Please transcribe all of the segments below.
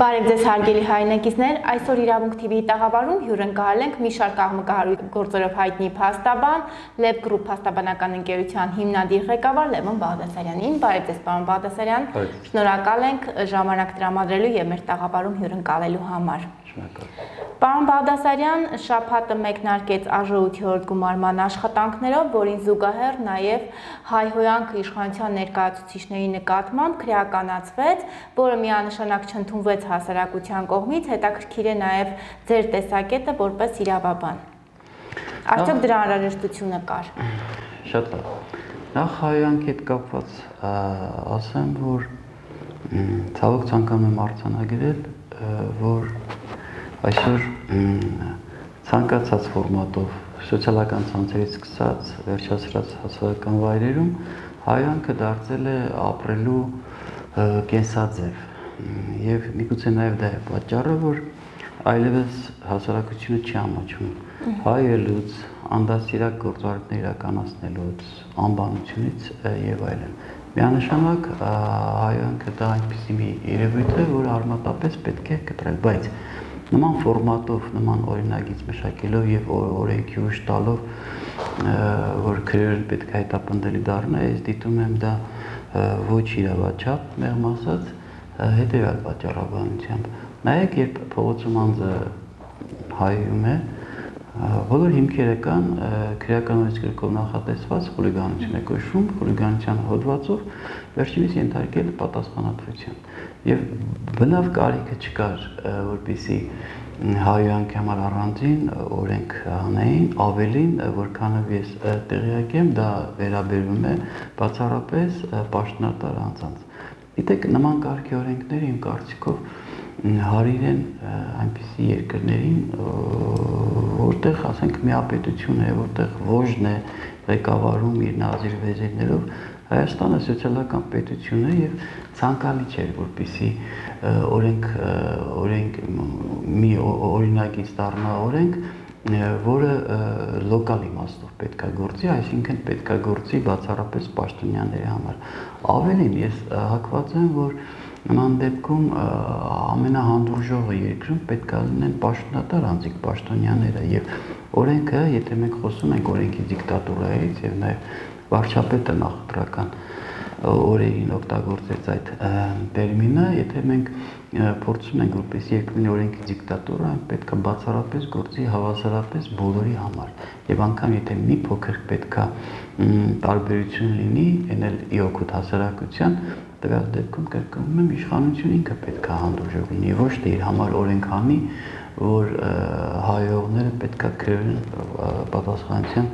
Բարև ձեզ հարգելի հայրենակիցներ, այսօր Իրավունք TV-ի տաղավարում հյուրընկալել ենք մի շարք աղմկահարույց գործերով հայտնի փաստաբան, Lab Group փաստաբանական ընկերության հիմնադիր ղեկավար Լևոն Բաղդասարյանին։ Բարև ձեզ, պարոն Բաղդասարյան։ Շնորհակալ ենք ժամանակ տրամադրելու եւ մեր տաղավարում հյուրընկալելու համար։ Շնորհակալ։ Պարոն Բաղդասարյան շփհատը մեկնարկեց արժողությունորդ գումարման աշխատանքներով, որին զուգահեռ նաև հայհոյանք իշխանության ներկայացուցիչների նկատմամբ քրեականացվեց, որը միանշանակ չընդունվեց հասարակության կողմից, հետաքրքիր է նաև ձեր տեսակետը որպես իրավաբան։ Արդյոք դրա անհրաժեշտությունը կար։ Շատ լավ։ Նախ հայհոյանքի հետ կապված ասեմ, որ ցավոք ցանկանում եմ արձանագրել, որ այսօր ցանկացած ֆորմատով սոցիալական ցանցերից սկսած վերջացրած հասարակական վայրերում հայանքը դարձել է ապրելու կենսաձև եւ միգուցե նաեւ դա է պատճառը որ այլևս հասարակությունը չի ամաչում հայելուց անդասիրակ գործարքներ իրականացնելուց անբանությունից եւ այլն միանշանակ հայանքը դա այնպեսի մի երևույթ է որ արմատապես պետք է կտրել բայց նման ֆորմատով, նման օրինագիծ մշակելով եւ օրենքի ուժ տալով, որ քրերն պետք է հետապնդելի դառնա, ես դիտում եմ դա ոչ իրավաչափ, մեղմ ասած, հետեւյալ պատճառաբանությամբ։ Նայեք, երբ փողոցում անձը հայում է, բոլոր հիմքերը կան քրեական օրենսգրքով նախատեսված խուլիգանություն է կոչվում, խուլիգանության հոդվածով վերջինիս ենթարկել պատասխանատվության եւ բնավ կարիքը չկար որպիսի հայոյանքի համար առանձին օրենք անեին ավելին որքանով ես տեղյակ եմ դա վերաբերում է բացառապես պաշտոնատար անձանց գիտեք նման կարգի օրենքները իմ կարծիքով հարիր են այնպիսի երկրներին որտեղ ասենք միապետություն է որտեղ ոժն է ղեկավարում իր նազիր վեզերներով Հայաստանը սոցիալական պետություն է եւ ցանկալի չէ որպիսի օրենք օրենք մի օրինագից դառնա օրենք որը լոկալ իմաստով պետքա գործի, այսինքն պետքա գործի բացառապես պաշտոնյաների համար։ Ավելին ես հակված եմ, որ նման դեպքում ամենահանդուրժողը երկրում պետքա լինեն պաշտոնատար անձիկ պաշտոնյաները եւ օրենքը, եթե մենք խոսում ենք օրենքի դիկտատուրայից եւ նաեւ վարչապետը նախընտրական օրերին օգտագործեց այդ տերմինը, եթե մենք փորձում ենք որպես երկրի օրենքի դիկտատուրա, պետք է բացառապես գործի հավասարապես բոլորի համար։ Եվ անգամ եթե մի փոքր պետքա տարբերություն լինի, ենել իօգուտ հասարակության, տվյալ դեպքում կրկնում եմ իշխանություն ինքը պետք է հանդուրժող լինի, ոչ թե իր համար օրենք անի, որ հայողները պետքա քրեն պատասխանատվության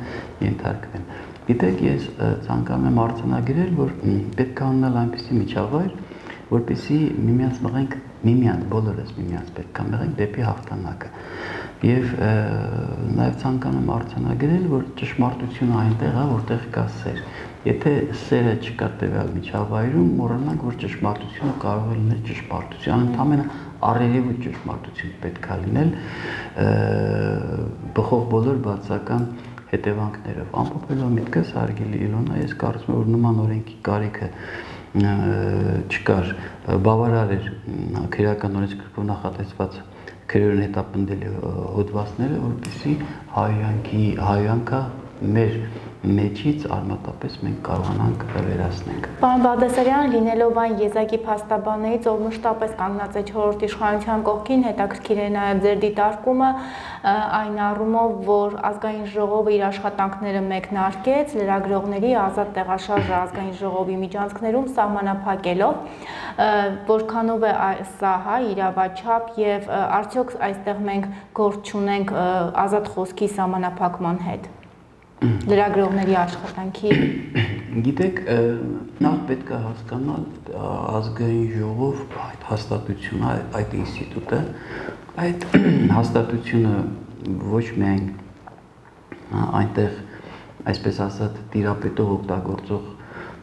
ենթարկվեն։ Գիտեք, ես ցանկանում եմ արձանագրել, որ պետք է ունենալ այնպիսի միջավայր, որպեսզի միմյանց մղենք, միմյանց բոլորս միմյանց պետք է մղենք դեպի հաղթանակը։ Եվ նաև ցանկանում արձանագրել, որ ճշմարտությունը այնտեղ է, որտեղ կա սեր։ Եթե սերը չկա տվյալ միջավայրում, մոռանանք, որ ճշմարտությունը կարող է լինել ճշմարտություն, ընդհանրապես առերևույթ ճշմարտություն պետք է լինել բխող բոլոր բացական հետևանքներով։ Ամփոփելով միտքս հարգելի Իլոնա, ես կարծում եմ, որ նման օրենքի կարիքը չկար, բավարար էր քրեական օրենսգրքով նախատեսված քրեորեն հետապնդելի հոդվածները, որպեսզի հայյանքի հայյանքը մեր մեջից արմատապես մենք կարողանանք վերացնենք։ Պարոն Բաղդասարյան, լինելով այն եզակի փաստաբաններից, ով մշտապես կանգնած է 4-րդ իշխանության կողքին, հետաքրքիր է նաև ձեր դիտարկումը այն առումով, որ ազգային ժողովը իր աշխատանքները մեկնարկեց լրագրողների ազատ տեղաշարժ ազգային ժողովի միջանցքներում սահմանափակելով, որքանով է սա հա իրավաչափ եւ արդյոք այստեղ մենք գործ չունենք ազատ խոսքի սահմանափակման հետ լրագրողների աշխատանքի գիտեք նախ պետք է հասկանալ ազգային ժողով այդ հաստատությունը այդ ինստիտուտը այդ հաստատությունը ոչ միայն այնտեղ այսպես ասած տիրապետող օգտագործող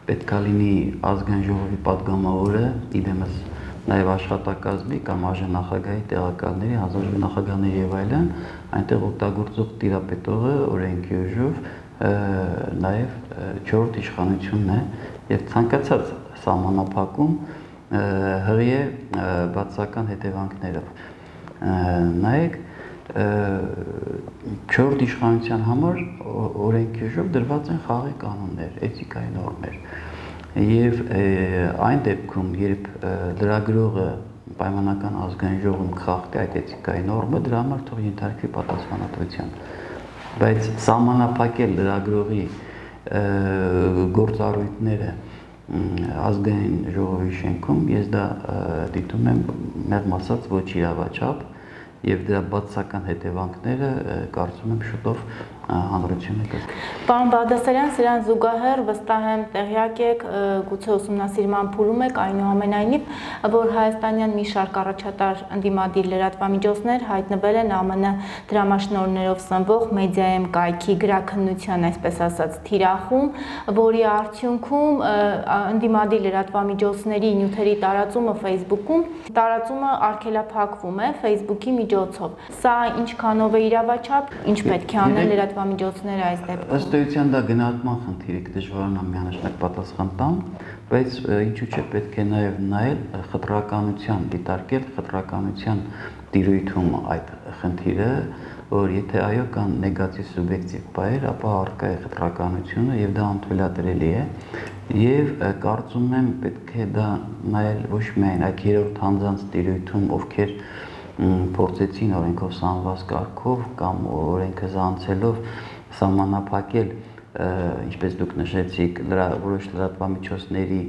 պետքա լինի ազգային ժողովի падգամավորը իդեմս նաև աշխատակազմի կամ ԱԺ նախագահի տեղակալների, հանձնաժողովի նախագահների եւ այլն, այնտեղ օգտագործող տիրապետողը օրենքի ուժով նաև 4-րդ իշխանությունն է եւ ցանկացած սահմանափակում հղի է բացական հետևանքներով։ Նայեք, չորրորդ իշխանության համար օրենքիժով դրված են խաղի կանոններ, էթիկայի նորմեր։ Եվ այն դեպքում, երբ լրագրողը պայմանական ազգային ժողովում խախտի այդ էթիկայի նորմը, դրա համար թող ենթարկվի պատասխանատվության։ Բայց սահմանափակել լրագրողի գործառույթները ազգային ժողովի շենքում ես դա դիտում եմ մեղմ ասած ոչ իրավաչափ եւ դրա բացական հետևանքները կարծում եմ շուտով հանրությունը կգա։ Պարոն Բադասարյան, սրան զուգահեռ վստահ եմ տեղյակ եք, գուցե ուսումնասիրման փուլում եք այնուամենայնիվ, որ հայաստանյան մի շարք առաջատար ընդդիմադիր լրատվամիջոցներ հայտնվել են ԱՄՆ դրամաշնորներով սնվող մեդիայեմ կայքի գրաքննության, այսպես ասած, թիրախում, որի արդյունքում ընդդիմադիր լրատվամիջոցների նյութերի տարածումը Facebook-ում տարածումը արգելափակվում է Facebook-ի միջոցով։ Սա ինչքանով է իրավաչափ, ինչ պետք է անել լրատվ լրատվամիջոցները այս դեպքում։ Ըստ էության դա գնահատման խնդիր է, դժվարանա միանշանակ պատասխան տամ, բայց ինչու՞ չէ պետք է նաև նայել խտրականության, դիտարկել խտրականության դիրույթում այդ խնդիրը, որ եթե այո կան նեգատիվ սուբյեկտիվ բայեր, ապա արկա է խտրականությունը եւ դա անթույլատրելի է եւ կարծում եմ պետք է դա նայել ոչ միայն այդ երրորդ հանձանց դիրույթում, ովքեր փորձեցին օրենքով սանված կարգով կամ օրենքը զանցելով սահմանափակել ինչպես դուք նշեցիք լրա որոշ լրատվամիջոցների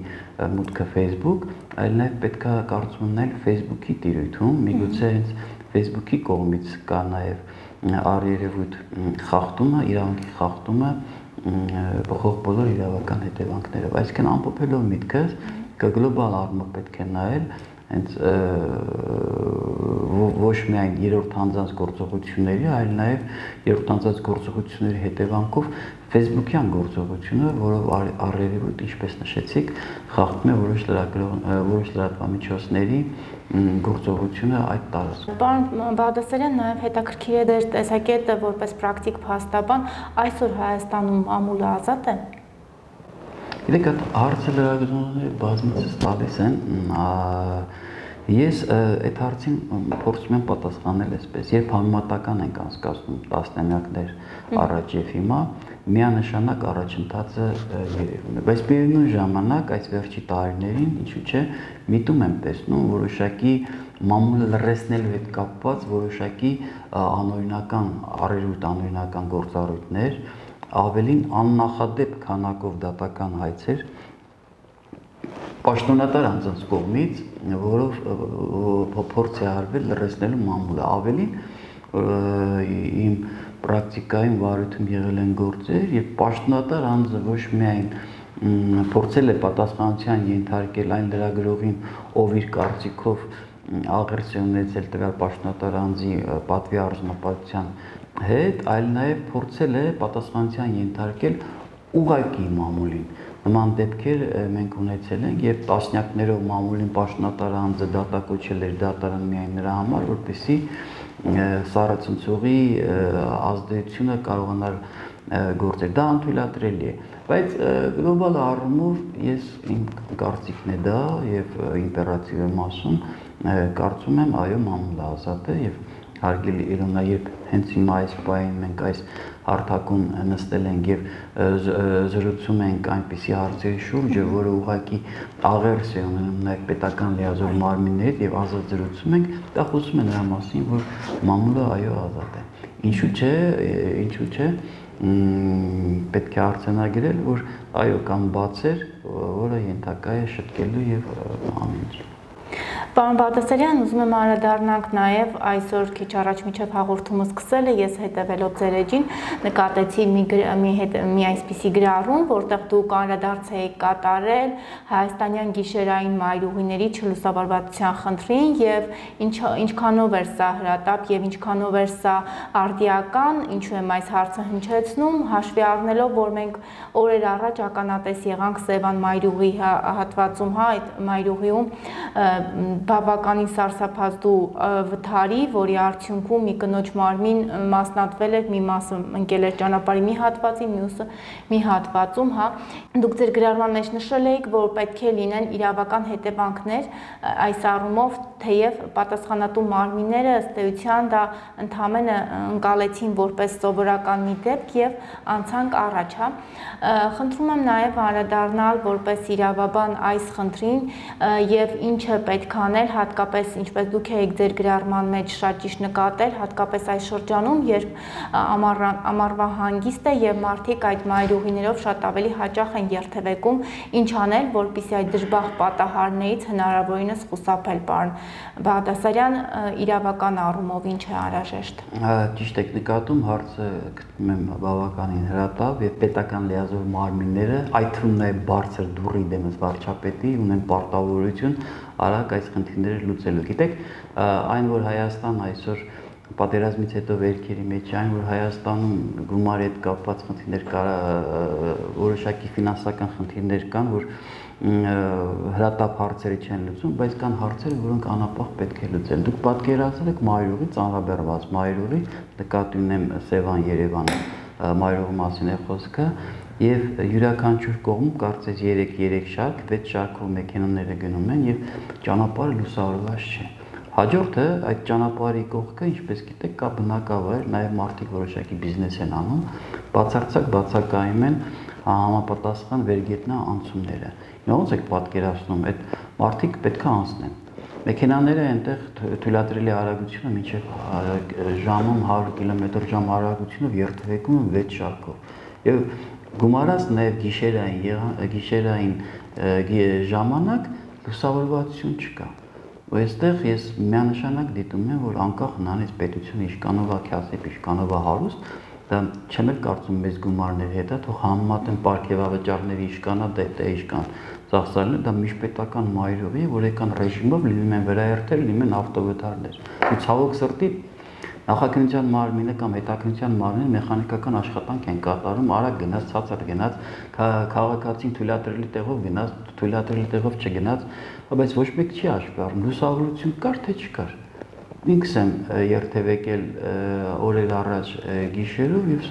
մուտքը Facebook, այլ նաև պետքա կարծում ունենալ Facebook-ի տիրույթում, միգուցե հենց Facebook-ի կողմից կա նաև առերևույթ խախտումը, իրավունքի խախտումը բխող բոլոր իրավական հետևանքներով։ Այսինքն ամփոփելով միտքս, գլոբալ առումով պետք է նայել հենց ոչ միայն երրորդ հանձնած գործողությունների, այլ նաև երրորդ հանձնած գործողությունների հետևանքով Facebook-յան գործողությունը, որով առերևույթ, ինչպես նշեցիք, խախտում է որոշ լրագրող որոշ լրատվամիջոցների գործողությունը այդ տարածքում։ Պարոն Բաղդասարյան, նաև հետաքրքիր է դեր տեսակետը որպես պրակտիկ փաստաբան, այսօր Հայաստանում ամուլը ազատ է։ Գիտեք, այդ հարցը լրագրողները բազմիցս տալիս են, Ես այդ հարցին փորձում եմ պատասխանել այսպես, երբ համեմատական ենք անցկացնում տասնամյակներ առաջ եւ հիմա, միանշանակ առաջընթացը երևում է, բայց միևնույն ժամանակ այս վերջի տարիներին, ինչու՞ չէ, միտում եմ տեսնում որոշակի մամուլը լրացնելու հետ կապված որոշակի անօրինական, առերուտ անօրինական գործառույթներ, ավելին աննախադեպ քանակով դատական հայցեր պաշտոնատար անձանց կողմից, որով փորձ է արվել լրացնելու մամուլը։ Ավելին իմ պրակտիկայում վարույթում եղել են գործեր, եւ պաշտոնատար անձը ոչ միայն փորձել է պատասխանության ենթարկել այն լրագրողին, ով իր կարծիքով աղերս է ունեցել տվյալ պաշտոնատար անձի պատվի առանձնապատության հետ, այլ նաև փորձել է պատասխանության ենթարկել ուղակի մամուլին Նման դեպքեր մենք ունեցել ենք եւ տասնյակներով մամուլին պաշտոնատար անձը դատակոչել էր դատարան միայն նրա համար, որպեսզի սառացնցողի ազդեցությունը կարողանար գործել։ Դա անթույլատրելի է, բայց գլոբալ առումով ես իմ կարծիքն է դա եւ իմպերատիվ եմ ասում, կարծում եմ այո մամուլը ազատ է եւ հարգելի Իրոնա, երբ հենց հիմա այս պահին մենք այս հարթակում նստել ենք եւ զրուցում ենք այնպիսի հարցերի շուրջ, որը ուղղակի աղերս է ունենում նաեւ պետական լիազոր մարմիններ եւ ազատ զրուցում ենք, դա խոսում է նրա մասին, որ մամուլը այո ազատ է։ Ինչու՞ չէ, ինչու՞ չէ, պետք է արցանագրել, որ այո կամ բացեր, որը ենթակա է շտկելու եւ ամեն ինչ։ Պարոն Բաղդասարյան, ուզում եմ անդրադառնանք նաև այսօր քիչ առաջ միջև հաղորդումը սկսել է, ես հետևելով ձեր էջին նկատեցի մի մի հետ մի այսպիսի գրառում, որտեղ դուք անդրադարձ եք կատարել հայաստանյան գիշերային մայրուղիների չլուսավորվածության խնդրին եւ ինչ ինչքանով էր սա հրատապ եւ ինչքանով էր սա արդիական, ինչու եմ այս հարցը հնչեցնում, հաշվի առնելով, որ մենք օրեր առաջ ականատես եղանք Սևան մայրուղի հա, հատվածում, հա, այդ մայրուղիում բավականին սարսափազդու վթարի, որի արդյունքում մի կնոջ մարմին մասնատվել էր, մի մասը ընկել էր ճանապարհի մի հատվածի, մյուսը մի հատվածում, հա։ Դուք ձեր գրառման մեջ նշել եք, որ պետք է լինեն իրավական հետևանքներ այս առումով, թեև պատասխանատու մարմինները ըստ էության դա ընդհանրապես ընկալեցին որպես սովորական մի դեպք եւ անցանք առաջ, հա։ Խնդրում եմ նաեւ անդրադառնալ որպես իրավաբան այս խնդրին եւ ինչը պետք է անել, հատկապես ինչպես դուք եք ձեր գրառման մեջ շատ ճիշտ նկատել, հատկապես այս շրջանում, երբ ամառվա հանգիստ է եւ մարդիկ այդ մայրուղիներով շատ ավելի հաճախ են երթևեկում, ինչ անել, որpիսի այդ դժբախտ պատահարներից հնարավորինս խուսափել, պարոն Բաղդասարյան, իրավական առումով ինչ է անհրաժեշտ։ Ճիշտ եք նկատում, հարցը գտնում եմ բավականին հրատապ եւ պետական լիազոր մարմինները, այդ թվում նաեւ բարձր դուրի դեմս վարչապետի ունեն պարտավորություն արագ այս խնդիրները լուծելու։ Գիտեք, այն որ Հայաստան այսօր պատերազմից հետո վերքերի մեջ այն որ Հայաստանում գումարի հետ կապված խնդիրներ կա որոշակի ֆինանսական խնդիրներ կան, որ հրատապ հարցերը չեն լուծում, բայց կան հարցեր, որոնք անապահ պետք է լուծել։ Դուք պատկերացրեք եք մայրուղի ծանրաբեռված մայրուղի, նկատի ունեմ Սևան Երևան մայրուղի մասին է խոսքը, եւ յուրաքանչյուր կողմ կարծես 3-3 շարք, 6 շարքով մեքենաները գնում են եւ ճանապարհը լուսավորված չէ։ Հաջորդը այդ ճանապարհի կողքը, ինչպես գիտեք, կա բնակավայր, նաև մարդիկ որոշակի բիզնես են անում, բացարձակ բացակայում են համապատասխան վերգետնա անցումները։ ո՞նց եք պատկերացնում, այդ մարդիկ պետք է անցնեն։ Մեքենաները այնտեղ թույլատրելի արագությունը մինչև ժամում 100 կմ/ժ արագությունով երթվեկում են 6 շարքով։ Եվ գումարած նաև գիշերային գիշերային ժամանակ լուսավորվածություն չկա։ Ու այստեղ ես միանշանակ դիտում եմ, որ անկախ հնանից պետությունը իշկանովա քյասիպ, իշկանովա հարուստ, դա չեմ էլ կարծում մեծ գումարների հետ է, թող համեմատեն ապարքեվավճարների իշկանա դե դե իշկան ծախսալը, դա միջպետական մայրովի, որ եկան ռեժիմով լինում են վրաերթեր, լինում են ավտովթարներ։ Ու ցավոք սրտի նախաքննության մարմինը կամ հետաքննության մարմինը մեխանիկական աշխատանք են կատարում, արագ գնաց, ցածր գնաց, քաղաքացին թույլատրելի տեղով գնաց, թույլատրելի տեղով չգնաց, բայց ոչ մեկ չի հաշվի առնում լուսավորություն կար թե չկար ինքս եմ երթևեկել օրեր առաջ գիշերով եւ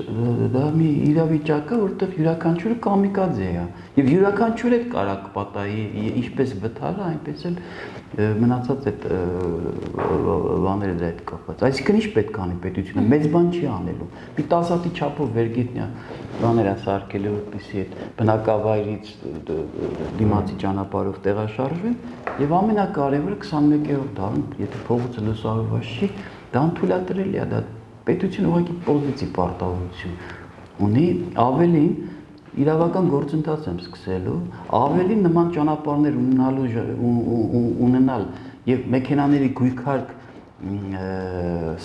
դա մի իրավիճակը որտեղ յուրաքանչյուրը կամիկադզե է եւ յուրաքանչյուրը կարա կպատահի ինչպես վթարը այնպես էլ մնացած այդ բաները դա հետ կապված։ Այսինքն ինչ պետք է անի պետությունը։ Մեծ բան չի անելու։ Մի 10 հատի չափով վերգետնյա բաներ է սարքել որպեսի այդ բնակավայրից դիմացի ճանապարհով տեղաշարժվեն եւ ամենակարևորը 21-րդ դարում, եթե փողոցը լուսավորված չի, դա անթույլատրելի է, դա պետությունը ուղղակի պոզիցիվ պարտավորություն ունի ավելին իրավական գործընթաց եմ սկսելու, ավելի նման ճանապարհներ ունենալու ունենալ եւ մեքենաների գույքարկ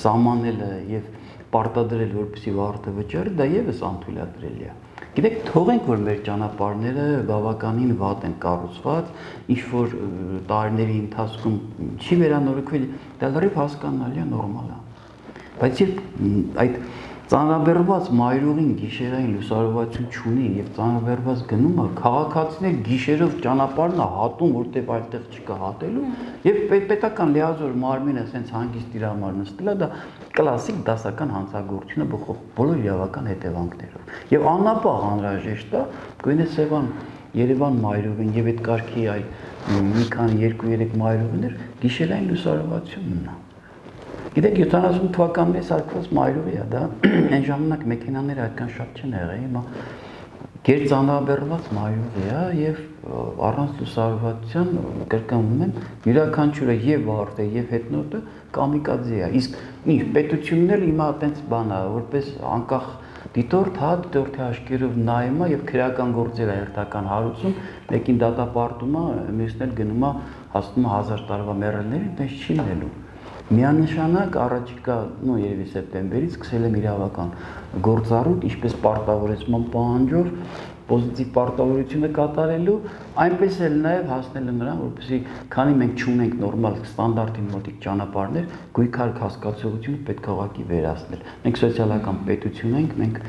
սահմանելը եւ պարտադրել որպեսի վարտը վճարի, դա եւս անթույլատրելի է։ Գիտեք, թողենք որ մեր ճանապարհները բավականին վատ են կառուցված, ինչ որ տարիների ընթացքում չի վերանորոգվել, դա լրիվ հասկանալի է, նորմալ է։ Բայց երբ այդ Ծանրաբեռված մայրուղին գիշերային լուսավորվածություն չունի եւ ծանրաբեռված գնում է քաղաքացիներ գիշերով ճանապարհն է հատում, որտեվ այդտեղ չկա հատելու եւ պետական լիազոր մարմինը ասենց հանգիստ իր համար նստելա դա կլասիկ դասական հանցագործությունը բոլոր իրավական հետևանքներով։ Եվ անապահ անհրաժեշտ է գույնը Սևան Երևան մայրուղին եւ այդ կարգի այլ մի քանի 2-3 մայրուղիներ գիշերային լուսավորությունն է։ Գիտեք 70 թվականների սարքված մայրուղի է դա, այն ժամանակ մեքենաները այդքան շատ չեն եղել, հիմա գերծանրաբեռված մայրուղի է եւ առանց լուսավորվածության կրկնվում եմ յուրաքանչյուրը եւ վարտը եւ հետնոտը կամիկադզե է։ Իսկ ինչ պետությունն էլ հիմա այտենց բան է, որպես անկախ դիտորդ, հա, դիտորդի աշկերով նայում է եւ քրեական գործեր է հերթական հարուցում, մեկին դատապարտում է, մյուսն էլ գնում է հասնում 1000 տարվա մեռելներին, այդպես չի լինելու միանշանակ առաջիկա, նո երևի սեպտեմբերից սկսել եմ իրավական գործառույթ, ինչպես պարտավորեցման պահանջով պոզիտիվ պարտավորությունը կատարելու, այնպես էլ նաև հասնելը նրան, որպեսզի քանի մենք չունենք նորմալ ստանդարտին մոտիկ ճանապարհներ, գույքարք հասկացողությունը պետք է ուղղակի վերացնել։ Մենք սոցիալական պետություն ենք, մենք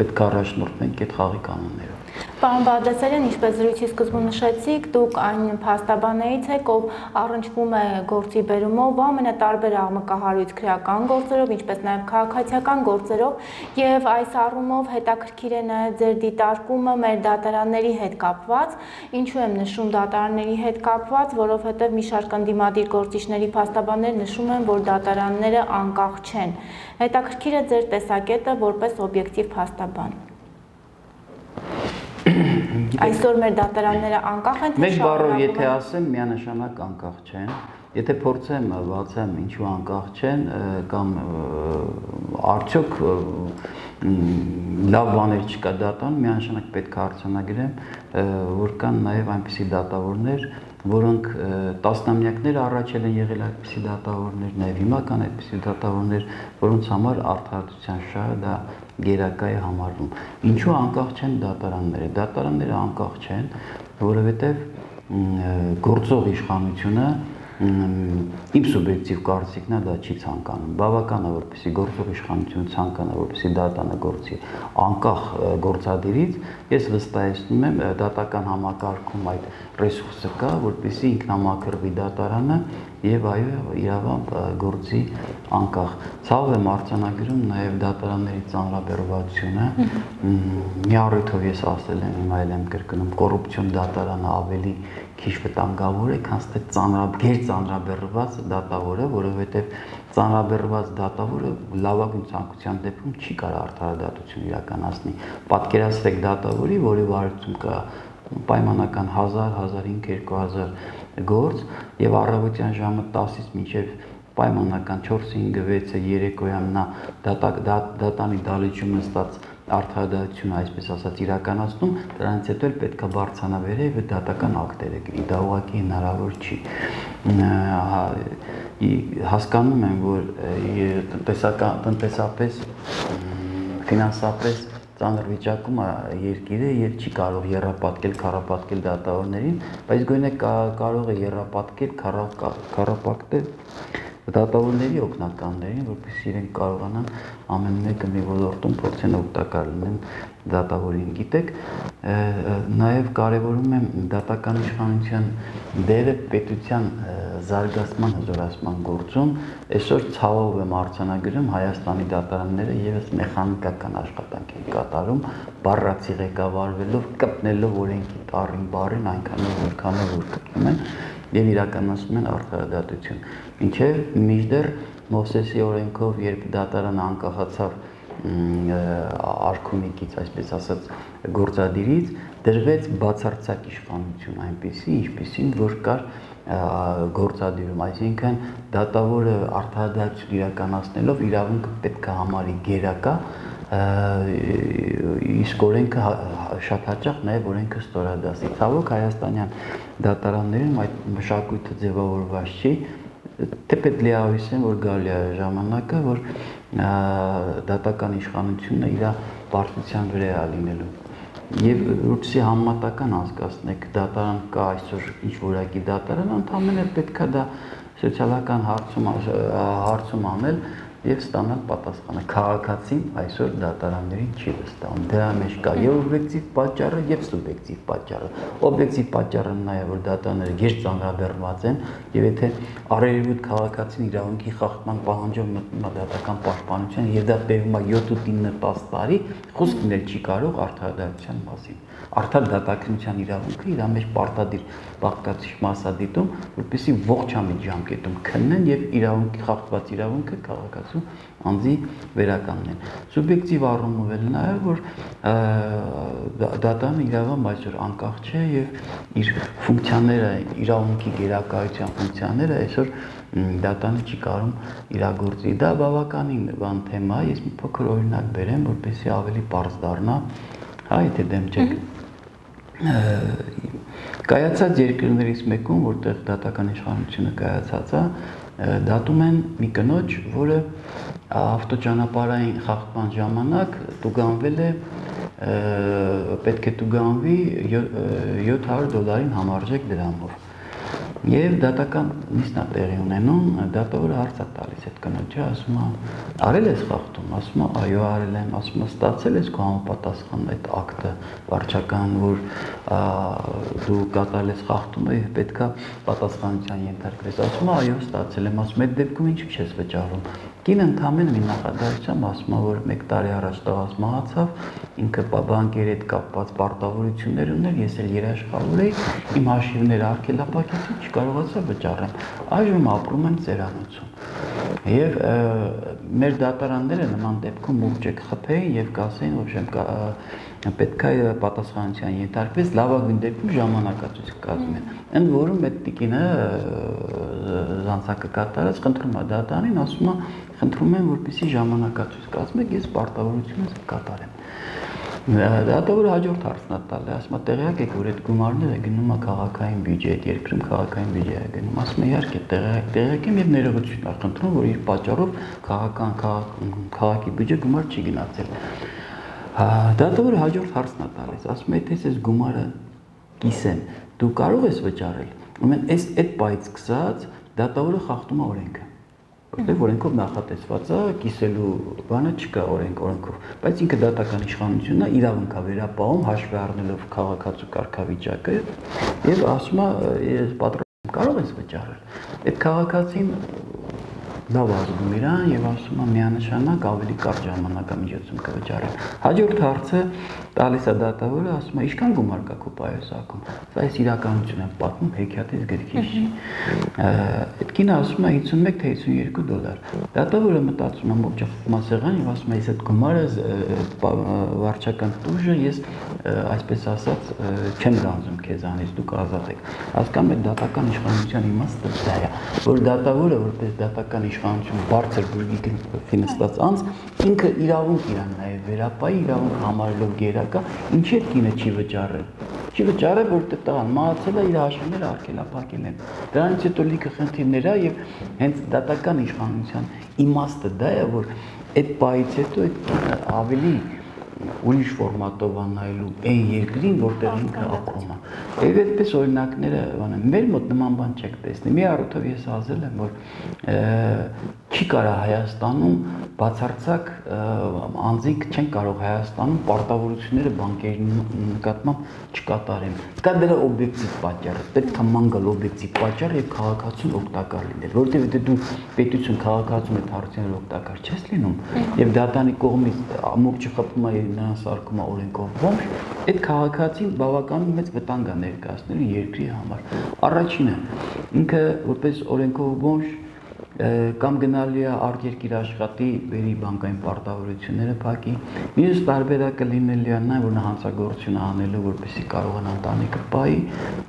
պետք է առաջնորդվենք այդ խաղի կանոններով։ Պարոն Բադասարյան, ինչպես զրույցի սկզբում նշեցիք, դուք այն փաստաբաններից եք, ով առնչվում է գործի բերումով ամենատարբեր աղմկահարույց քրեական գործերով, ինչպես նաև քաղաքացիական գործերով, եւ այս առումով հետաքրքիր է նաև ձեր դիտարկումը մեր դատարանների հետ կապված։ Ինչու եմ նշում դատարանների հետ կապված, որովհետեւ մի շարք ընդդիմադիր գործիչների փաստաբաններ նշում են, որ դատարանները անկախ չեն։ Հետաքրքիր է ձեր տեսակետը որպես օբյեկտիվ փաստաբան։ Այսօր մեր դատարանները անկախ են թե Մեկ բառով եթե ասեմ, միանշանակ անկախ չեն։ Եթե փորձեմ բացեմ ինչու անկախ չեն կամ արդյոք լավ բաներ չկա դատան, միանշանակ պետք է հարցանագրեմ, որ կան նաև այնպիսի դատավորներ, որոնք տասնամյակներ առաջել են եղել այդպիսի դատավորներ, նաև հիմա կան այդպիսի դատավորներ, որոնց համար արդարացության շահը դա գերակա է համարվում։ Ինչու անկախ չեն դատարանները։ Դատարանները անկախ չեն, որովհետև գործող իշխանությունը իմ սուբյեկտիվ կարծիքն է դա չի ցանկանում։ Բավական է որպեսի գործող իշխանություն ցանկանա որպեսի դատանը գործի անկախ գործադիրից, ես վստահեցնում եմ դատական համակարգում այդ ռեսուրսը կա, որպեսի ինքնամաքրվի դատարանը եւ այո իրավամբ գործի անկախ։ Ցավ եմ արձանագրում նաեւ դատարանների ծանրաբեռվածությունը։ Մի առիթով ես ասել եմ, հիմա էլ եմ կրկնում, կոռուպցիոն դատարանը ավելի քիչ վտանգավոր է, քան թե ծանրաբեր ծանրաբեռված դատավորը, որովհետեւ ծանրաբեռված դատավորը լավագույն ցանկության դեպքում չի կարող արդարադատություն իրականացնի։ Պատկերացրեք դատավորի, որի վարություն կա պայմանական 1000, 1500, 2000 գործ եւ առավոտյան ժամը 10-ից մինչեւ պայմանական 4-5-6-ը երեկոյան նա դատակ դատանի դալիճում նստած արդարադատությունը, այսպես ասած, իրականացնում, դրանից հետո էլ պետքա բարձանա վերև դատական ակտերը գրի։ Դա ուղղակի հնարավոր չի։ Հասկանում եմ, որ տնտեսական տնտեսապես ֆինանսապես ծանր վիճակում է երկիրը եւ չի կարող երրապատկել քարապատկել դատավորներին, բայց գոնե կարող է երրապատկել քարապատկել դատավորների օգնականներին, որպեսզի իրենք կարողանան ամեն մեկը մի ոլորտում փորձեն օգտակար լինեն դատավորին։ Գիտեք, նաև կարևորում եմ դատական իշխանության դերը պետության զարգացման հզորացման գործում այսօր ցավով եմ արձանագրում Հայաստանի դատարանները եւս մեխանիկական աշխատանք են կատարում, բառացի ղեկավարվելով, կպնելով օրենքի տառին բառին այնքան որքանով որ կպնում են եւ իրականացնում են արդարադատություն։ Ինչեւ միջդեռ Մովսեսի օրենքով, երբ դատարանը անկախացավ արքունիկից, այսպես ասած, գործադիրից դրվեց բացարձակ իշխանություն այնպեսի, ինչպեսին որ կար գործադիրում, այսինքն դատավորը արդարադատություն իրականացնելով իրավունքը պետք է համարի գերակա, իսկ օրենքը շատ հաճախ նաև օրենքը ստորադասի։ Ցավոք հայաստանյան դատարաններում այդ մշակույթը ձևավորված չի, թեպետ լիավիսեն որ գալի է ժամանակը, որ դատական իշխանությունը իր պարտության վրա է լինելու եւ որպեսի համատական անցկացնեք դատարան կա այսօր ինչ որակի դատարան ընդհանրապես պետքա դա սոցիալական հարցում հարցում անել եւ ստանալ պատասխանը։ Քաղաքացին այսօր դատարաններին չի վստահում։ Դրա մեջ կա եւ օբյեկտիվ պատճառը եւ սուբյեկտիվ պատճառը։ Օբյեկտիվ պատճառը նա է, որ դատարանները ģեր ծանրաբեռնված են եւ եթե արերևույթ քաղաքացին իրավունքի խախտման պահանջով մտնում է դատական պաշտպանության եւ դա տևում է 7-9-10 տարի, խոսք լինել չի կարող արդարադատության մասին արդար դատականության իրավունքը իր մեջ պարտադիր բաղկացիչ մասադիտում, որպեսի ողջամիտ ժամկետում քննեն եւ իրավունքի խախտված իրավունքը քաղաքացու անձի վերականգնեն։ Սուբյեկտիվ առումով էլ նաեւ որ դատան իրավամբ այսօր անկախ չէ եւ իր ֆունկցիաները, իրավունքի գերակայության ֆունկցիաները այսօր դատանը չի կարող իրագործի։ Դա բավականին բան թեմա, ես մի փոքր օրինակ բերեմ, որպեսզի ավելի པարզ դառնա։ Հա, եթե դեմ չեք։ Կայացած երկրներից մեկում, որտեղ դատական իշխանությունը կայացած է, դատում են մի կնոջ, որը ավտոճանապարհային խախտման ժամանակ տուգանվել է պետք է տուգանվի 700 դոլարին համարժեք դրամով։ Եվ դատական նիստն է տեղի ունենում, դատավորը հարց է տալիս այդ կնոջը, ասում է, արել ես խախտում, ասում է, այո, արել եմ, ասում է, ստացել ես քո համապատասխան այդ ակտը վարչական, որ դու կատարել ես խախտումը եւ պետքա պատասխանության ենթարկվես։ Ասում է, այո, ստացել եմ, ասում է, այդ դեպքում ինչու՞ չես վճարում։ Կինը ընդհանրապես մի նախադասությամբ ասում է, որ 1 տարի առաջ տղաս մահացավ, ինքը բանկերի հետ կապված պարտավորություններ ուներ, ես էլ երաշխավոր էի, իմ հաշիվները արկելապակեցի, չկարողացա վճարեմ։ Այժմ ապրում եմ ծերանոցում։ Եվ մեր դատարանները նման դեպքում մուրճ կխփեին եւ կասեին, որ պետք է պատասխանության ենթարկվես լավագույն դեպքում ժամանակացույց կազմեն։ Ընդ որում այդ տիկինը զանցակը կատարած խնդրում է դատարանին, ասում է, խնդրում եմ, որպեսի ժամանակացույց կազմեք, ես պարտավորությունս կկատարեմ։ Դատավորը հաջորդ հարցն է տալի, ասում է տեղյակ եք, որ այդ գումարները գնում է քաղաքային բյուջե, այդ երկրում քաղաքային բյուջե է գնում։ Ասում է իհարկե տեղյակ, տեղյակ եմ եւ ներողություն խնդրում, որ իր պատճառով քաղաքական քաղաքի բյուջե գումար չի գնացել։ Դատավորը հաջորդ հարցն է տալիս, ասում է, թե ես գումարը կիսեմ, դու կարող ես վճարել։ Ուրեմն այս այդ բայից սկսած դատավորը խախտում է օրենքը որտեղ օրենքով նախատեսված է կիսելու բանը չկա օրենք օրենքով, բայց ինքը դատական իշխանությունն է իրավունք է վերապահում հաշվի առնելով քաղաքացու կարգավիճակը եւ ասում է ես պատրաստ կարող ես վճարել։ Այդ քաղաքացին լավ ազգում իրան եւ ասում է միանշանակ ավելի կարճ ժամանակամիջոցում կվճարի։ Հաջորդ հարցը տալիս է դատավորը, ասում է ինչքան գումար կա քո պայուսակում։ Սա էս իրականություն եմ պատմում հեքիաթից գրքից։ Այդ կինը ասում է 51 թե 52 դոլար։ Դատավորը մտածում է մոտ մասեղան եւ ասում է ես այդ գումարը վարչական տուժը ես այսպես ասած չեմ գանձում քեզանից դուք ազատ եք։ Հասկանում եք դատական իշխանության իմաստը դա է, որ դատավորը որպես դատական իշխանություն բարձր բուրգի ֆինանսած անձ ինքը իրավունք իրան նաև վերապայի իրավունք համարելով գերակա ինչի՞ կինը չի վճարել չի վճարել որտեղ տղան մահացել է իր հաշիվները արկելապակել են դրանից հետո լիքը խնդիրներ է եւ հենց դատական իշխանության իմաստը դա է որ այդ բայից հետո այդ ավելի ուրիշ ֆորմատով անայելու այն երկրին, որտեղ ինքը ապրում է։ Եվ այդպես օրինակները, բանը, մեր մոտ նման բան չեք տեսնի։ Մի առիթով ես ասել եմ, որ չի կարա Հայաստանում բացարձակ անձիկ չեն կարող Հայաստանում պարտավորությունները բանկերի նկատմամբ չկատարեն։ Կա դրա օբյեկտիվ պատճառ, պետք է մանգալ օբյեկտիվ պատճառ եւ քաղաքացուն օգտակար լինել, որովհետեւ դե դու պետություն քաղաքացուն այդ հարցերով օգտակար չես լինում եւ դատանի կողմից ամոք չխփում է նրան սարկում է օրենքով ողջ, այդ քաղաքացին բավականին մեծ վտանգ է ներկայացնելու երկրի համար։ Առաջինը ինքը որպես օրենքով ողջ կամ գնալի է արտերկիր աշխատի, բերի բանկային պարտավորությունները փակի։ Մյուս տարբերակը լինելի է նա, որ նա հանցագործություն անելու, որպեսզի կարողանա ընտանիքը պայի,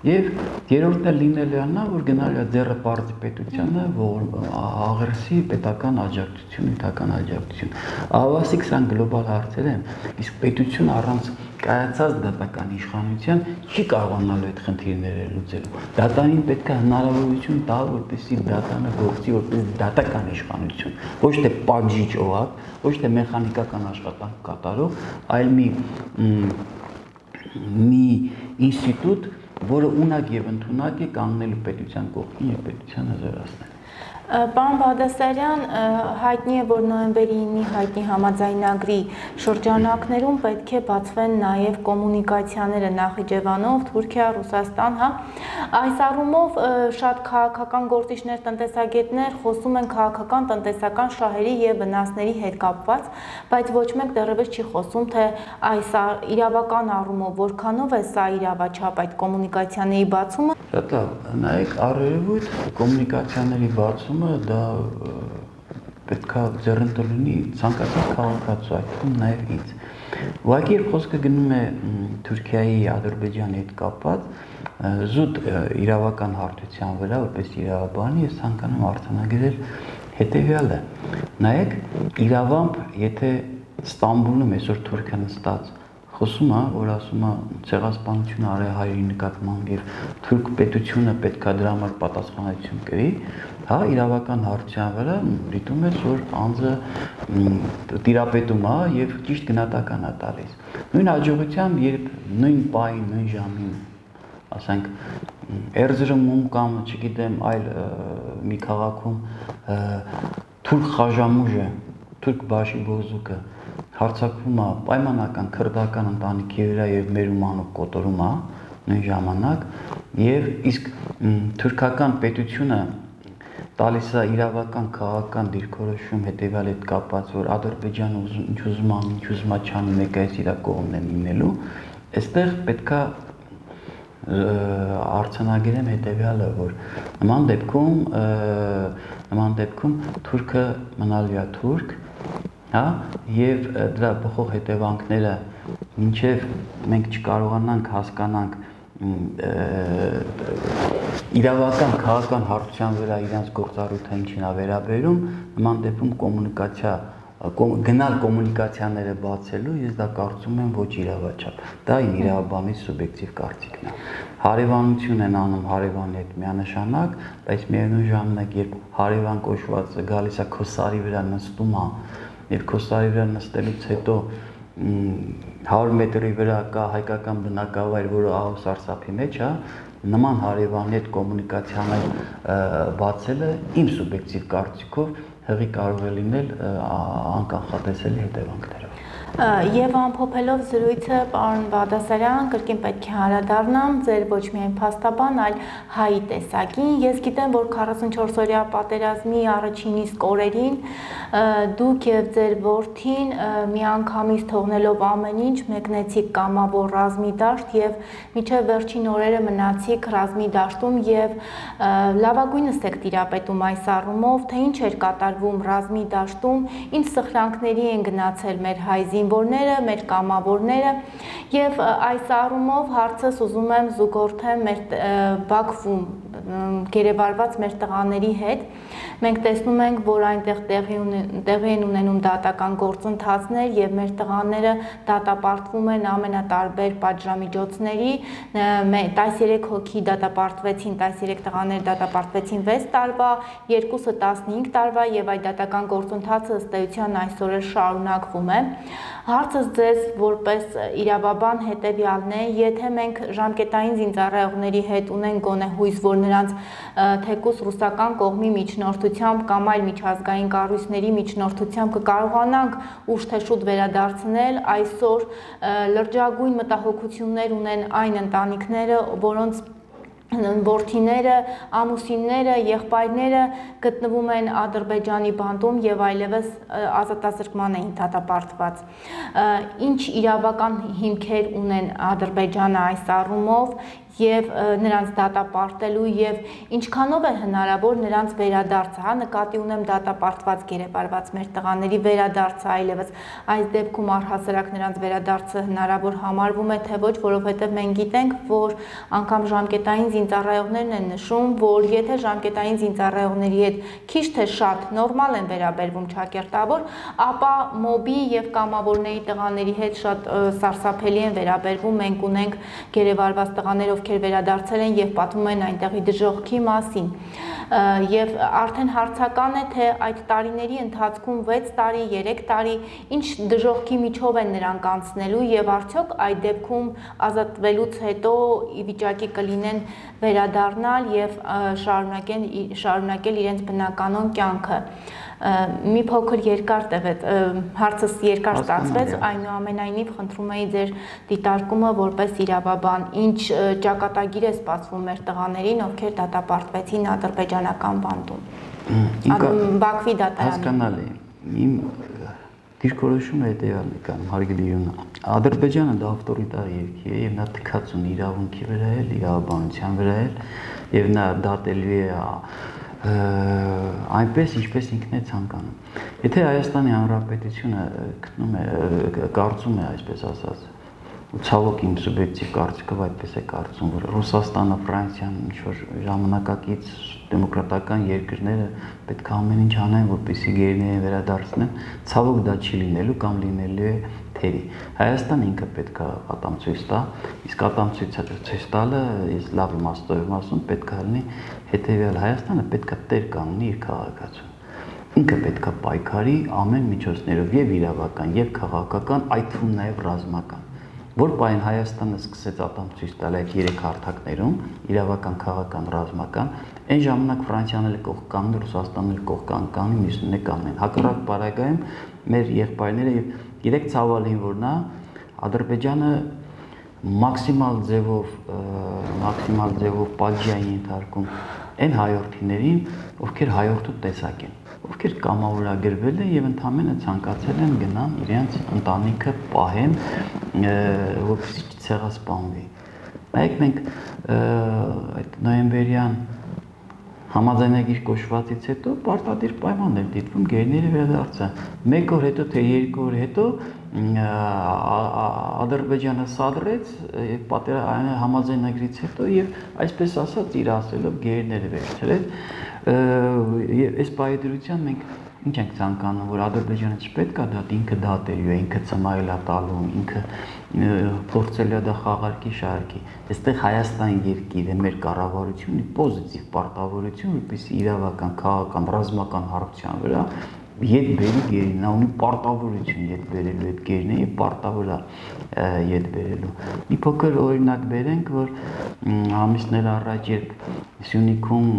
եւ երրորդը լինելի է նա, որ գնալի է ձեռը բարձի պետությանը, որ աղերսի պետական աջակցություն, ութական աջակցություն։ Ահավասիկ սան գլոբալ հարցեր են, իսկ պետություն առանց կայացած դատական իշխանության չի կարողանալու այդ խնդիրները լուծելու։ Դատանին պետք է հնարավորություն տալ, որպեսզի դատանը գործի որպես դատական իշխանություն, ոչ թե պատժիչ օղակ, ոչ թե մեխանիկական աշխատանք կատարող, այլ մի մի ինստիտուտ, որը ունակ եւ ընդունակ է կանգնելու պետության կողքին եւ պետությանը զորացնել։ Պարոն Բադասարյան, հայտնի է, որ նոյեմբերի 9-ի հայտնի համաձայնագրի շրջանակներում պետք է բացվեն նաև կոմունիկացիաները Նախիջևանով, Թուրքիա, Ռուսաստան, հա։ Այս առումով շատ քաղաքական գործիչներ, տնտեսագետներ խոսում են քաղաքական, տնտեսական շահերի եւ վնասների հետ կապված, բայց ոչ մեկ դեռևս չի խոսում, թե այս իրավական առումով որքանով է սա իրավաչափ այդ կոմունիկացիաների բացումը։ Շատ լավ, նայեք առերևույթ կոմունիկացիաների բացումը կազմը դա պետքա ձեռնտու լինի ցանկացած քաղաքացու, այդ թվում նաև ինձ։ Ուղղակի երբ խոսքը գնում է Թուրքիայի, Ադրբեջանի հետ կապված, զուտ իրավական հարթության վրա, որպես իրավաբան, ես ցանկանում արձանագրել հետեւյալը։ Նայեք, իրավամբ, եթե Ստամբուլում այսօր Թուրքիան ստաց խոսում է, որ ասում է ցեղասպանությունը արի հայերի նկատմամբ եւ թուրք պետությունը պետքա դրա համար պատասխանատվություն կրի, հա իրավական հարցության վրա դիտում ես որ անձը տիրապետում է եւ ճիշտ գնահատական է տալիս նույն հաջողությամբ երբ նույն պահին նույն ժամին ասենք Էրզրումում կամ չգիտեմ այլ մի քաղաքում թուրք խաժամուժը, թուրք բաշի բոզուկը հարցակվում է պայմանական քրդական ընտանիքի վրա եւ մեր ումանով կոտորում է նույն ժամանակ եւ իսկ թուրքական պետությունը տալիս է իրավական քաղաքական դիրքորոշում հետեւյալ հետ կապված, որ Ադրբեջանը ինչ ուզում անի, ինչ ուզում է չանի, մեկը այս իր կողմն է լինելու, այստեղ պետքա արցանագրեմ հետեւյալը, որ նման դեպքում նման դեպքում թուրքը մնալու է թուրք, հա, եւ դրա բխող հետևանքները մինչեւ մենք չկարողանանք հասկանանք իրավական քաղաքական հարթության վրա իրենց գործառույթը ինչին է վերաբերում, նման դեպքում կոմունիկացիա գնալ կոմունիկացիաները բացելու ես դա կարծում եմ ոչ իրավաչափ։ Դա իմ իրավաբանի սուբյեկտիվ կարծիքն է։ Հարևանություն են անում հարևանի հետ միանշանակ, բայց միևնույն ժամանակ երբ հարևան կոչվածը գալիս է քո սարի վրա նստում է, եւ քո սարի վրա նստելուց հետո 100 մետրի վրա կա հայկական բնակավայր, որը ահա սարսափի մեջ է, նման հարևանի հետ կոմունիկացիաներ բացելը իմ սուբյեկտիվ կարծիքով հղի կարող է լինել անկանխատեսելի հետևանքներով։ Եվ ամփոփելով զրույցը, պարոն Բադասարյան, կրկին պետք է հարադառնամ ձեր ոչ միայն փաստաբան, այլ հայի տեսակին։ Ես գիտեմ, որ 44-օրյա պատերազմի առաջին իսկ օրերին դուք եւ ձեր որդին միանգամից թողնելով ամեն ինչ մեկնեցիք կամավոր ռազմի դաշտ եւ միջև վերջին օրերը մնացիք ռազմի դաշտում եւ լավագույնս եք տիրապետում այս առումով, թե ինչ էր կատարվում ռազմի դաշտում, ինչ սխրանքների են գնացել մեր հայ զինվորները, մեր կամավորները եւ այս առումով հարցս ուզում եմ զուգորդեմ մեր Բաքվում գերեվարված մեր տղաների հետ մենք տեսնում ենք, որ այնտեղ տեղի տեղի են ունենում դատական գործընթացներ եւ մեր տղաները դատապարտվում են ամենատարբեր պատժամիջոցների 13 հոգի դատապարտվեցին 13 տղաներ դատապարտվեցին 6 տարվա, երկուսը 15 տարվա եւ այդ դատական գործընթացը ըստ էության այսօր էլ շարունակվում է։ Հարցս ձեզ որպես իրավաբան հետեւյալն է, եթե մենք ժամկետային զինծառայողների հետ ունենք գոնե հույս, որ նրանց թեկուս ռուսական կողմի միջնորդությամբ կամ այլ միջազգային կառույցների միջնորդությամբ կկարողանանք ուշ թե շուտ վերադարձնել, այսօր լրջագույն մտահոգություններ ունեն այն ընտանիքները, որոնց Բորթիները, ամուսինները, եղբայրները գտնվում են Ադրբեջանի բանտում եւ այլևս ազատազրկման էին դատապարտված։ Ինչ իրավական հիմքեր ունեն Ադրբեջանը այս առումով եւ նրանց դատապարտելու եւ ինչքանով է հնարավոր նրանց վերադարձը, հա, նկատի ունեմ դատապարտված գերեվարված մեր տղաների վերադարձը այլևս այս դեպքում առհասարակ նրանց վերադարձը հնարավոր համարվում է թե ոչ, որովհետեւ մենք գիտենք, որ անգամ ժամկետային զինծառայողներն են նշում, որ եթե ժամկետային զինծառայողների հետ քիչ թե շատ նորմալ են վերաբերվում ճակերտավոր, ապա մոբի եւ կամավորների տղաների հետ շատ սարսափելի են վերաբերվում։ Մենք ունենք գերեվարված տղաներ, ովքեր վերադարձել են եւ պատմում են այնտեղի դժողքի մասին։ Եվ արդեն հարցական է թե այդ տարիների ընթացքում 6 տարի, 3 տարի ինչ դժողքի միջով են նրանք անցնելու եւ արդյոք այդ դեպքում ազատվելուց հետո ի վիճակի կլինեն վերադառնալ եւ շարունակեն շարունակել իրենց բնականon կյանքը մի փոքր երկար տևեց հարցս երկար ստացվեց այնուամենայնիվ խնդրում էի ձեր դիտարկումը որպես իրավաբան ինչ ճակատագիր է սպասվում մեր տղաներին ովքեր դատապարտվեցին ադրբեջանական բանտում Բաքվի դատարանի հասկանալի իմ դիրքորոշումը հետեւյալն է կամ հարգելի Ադրբեջանը դա ավտորիտար երկիր է եւ նա թքած ունի իրավունքի վրա էլ, իրավաբանության վրա էլ եւ նա դատելու է այնպես ինչպես ինքն է ցանկանում։ Եթե Հայաստանի Հանրապետությունը գտնում է կարծում է այսպես ասած ու ցավոք իմ սուբյեկտիվ կարծիքով այդպես է կարծում, որ Ռուսաստանը, Ֆրանսիան ինչ որ ժամանակակից դեմոկրատական երկրները պետք է ամեն ինչ անեն, որպեսզի գերիներին վերադարձնեն, ցավոք դա չի լինելու կամ լինելու է թերի։ Հայաստանը ինքը պետք է ատամցույց տա, իսկ ատամցույցը ցույց տալը ես լավ իմաստով եմ ասում, պետք է լինի հետեւյալ Հայաստանը պետք է տեր կանգնի իր քաղաքացուն ինքը պետք է պայքարի ամեն միջոցներով եւ իրավական եւ քաղաքական, այդ թվում նաեւ ռազմական որ պայն Հայաստանը սկսեց ատամ ցույց տալ այդ երեք հարթակներում՝ իրավական, քաղաքական, ռազմական, այն ժամանակ Ֆրանսիան էլ կողք կանգնել, Ռուսաստանն էլ կողք կանգնի, մյուսները կանգնեն։ Հակառակ բարագայում մեր եղբայրները եւ երեք ցավալին որ նա Ադրբեջանը մաքսիմալ ձևով մաքսիմալ ձևով պատժային ենթարկում այն հայորդիներին, ովքեր հայորդու տեսակ են, ովքեր կամավորագրվել են եւ ընդամենը ցանկացել են գնան իրենց ընտանիքը պահեն, որպեսզի չցեղասպանվի։ Նայեք մենք այդ նոյեմբերյան համաձայնագիր կոչվածից հետո պարտադիր պայմաններ դիտվում գերների վերադարձը։ 1 օր հետո թե 2 օր հետո Ադրբեջանը սադրեց պատեր համաձայնագրից հետո եւ այսպես ասած իր ասելով գերները վերցրեց եւ այս բայդրության մենք ինչ ենք ցանկանում որ Ադրբեջանը չպետք է դա ինքը դատելու է ինքը ծմայել է տալու ինքը փորձել է դա խաղարկի շարքի այստեղ Հայաստան երկիրը մեր կառավարությունը պոզիտիվ պարտավորություն որպեսզի իրավական քաղաքական ռազմական հարցության վրա ետ բերի գերին, նա ունի պարտավորություն ետ բերելու այդ գերին եւ պարտավոր է ետ բերելու։ Մի փոքր օրինակ բերենք, որ ամիսներ առաջ երբ Սյունիքում,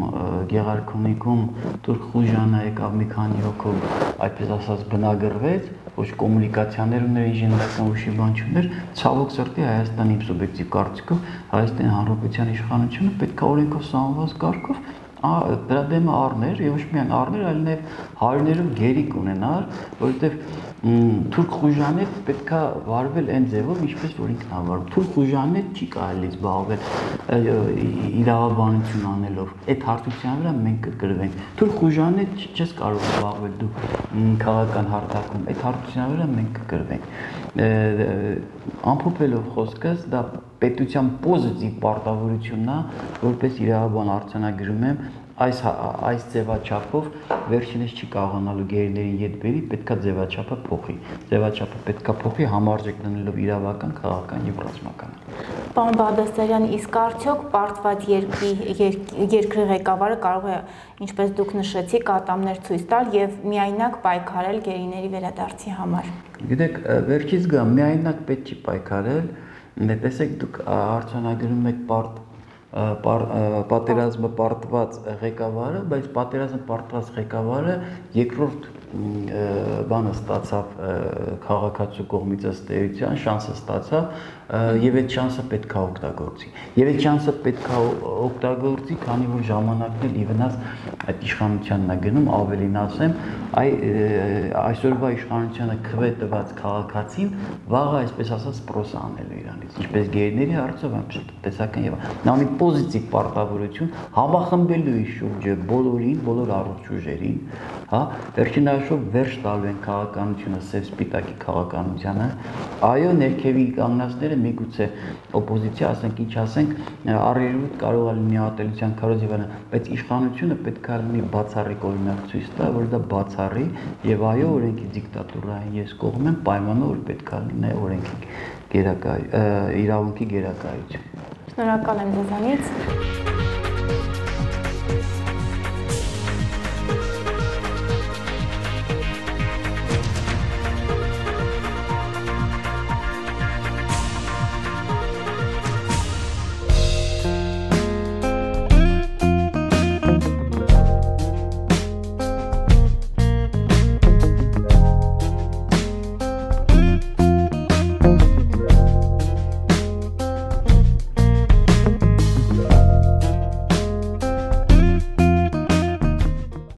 Գեղարքունիքում Թուրք խուժանը եկավ մի քանի հոգով, այդպես ասած բնագրվեց, ոչ կոմունիկացիաներ ուներ, ինժեներական ուշի բան չուներ, ցավոք սրտի Հայաստանի սուբյեկտիվ կարծիքով Հայաստանի Հանրապետության իշխանությունը պետք է օրենքով սահմանված կարգով դրա դեմը առներ եւ ոչ միայն առներ, այլ նաեւ հարյուրներով գերիկ ունենար, որովհետեւ թուրք խուժանը պետքա վարվել այն ձևով, ինչպես որ ինքն է վարվում։ Թուրք խուժանը չի կարելի զբաղվել իրավաբանություն անելով։ Այդ հարթության վրա մենք կգրվենք։ Թուրք խուժանը չես կարող զբաղվել դու քաղաքական հարթակում։ Այդ հարթության վրա մենք կգրվենք։ Ամփոփելով խոսքս, դա պետության պոզիտիվ պարտավորությունն է, որպես իրավաբան արձանագրում եմ, այս այս ձևաչափով վերջինս չի կարողանալու գերիներին յետ բերի, պետքա ձևաչափը փոխի։ Ձևաչափը պետքա փոխի համարժեք դնելով իրավական, քաղաքական եւ ռազմական։ Պարոն Բաբեսարյան, իսկ արդյոք պարտված երկրի երկրի ղեկավարը կարող է, ինչպես դուք նշեցիք, ատամներ ցույց տալ եւ միայնակ պայքարել գերիների վերադարձի համար։ Գիտեք, վերջից գա միայնակ պետք չի պայքարել, տեսեք դուք արցանագրում եք պարտ պատերազմը պարտված ղեկավարը, բայց պատերազմը պարտված ղեկավարը երկրորդ բանը ստացավ քաղաքացու կողմից ըստ էության, շանսը ստացավ եւ այդ շանսը պետք է օգտագործի։ Եվ այդ շանսը պետք է օգտագործի, քանի որ ժամանակն էլ իվնաս այդ իշխանությանն է գնում, ավելին ասեմ, այ այսօրվա իշխանությանը քվե տված քաղաքացին վաղը այսպես ասած պրոսա անելու իրանից, ինչպես գերիների հարցով, այնպես տեսական եւ նա ունի պոզիտիվ պարտավորություն համախմբելու շուրջը բոլորին, բոլոր առողջ ուժերին, հա, վերջին հաշվով վերջ տալու են քաղաքականությունը, սև սպիտակի քաղաքականությանը։ Այո, ներքևի կանգնածները միգուցե օպոզիցիա, ասենք ինչ ասենք, առերևույթ կարող է լինի ատելության քարոզ եւ այլն, բայց իշխանությունը պետք է լինի բացառիկ օրինակ ցույց տա, որ դա բացառի եւ այո, օրենքի դիկտատուրային ես կողմ եմ, պայմանով որ պետք է լինի օրենքի գերակայ իրավունքի գերակայություն։ Շնորհակալ եմ ձեզանից։